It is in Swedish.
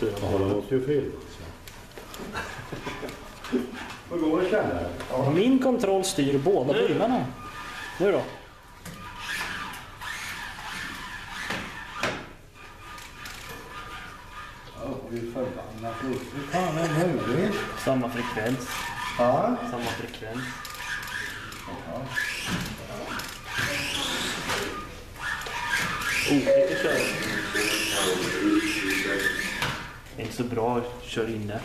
styra Ja, de måste ju filma. Hur går det Ja, Min kontroll styr båda bilarna. Nu då? Ja, förbannat fan är det möjligt? Samma frekvens. Ja. Samma frekvens. Det är inte så bra kör inne.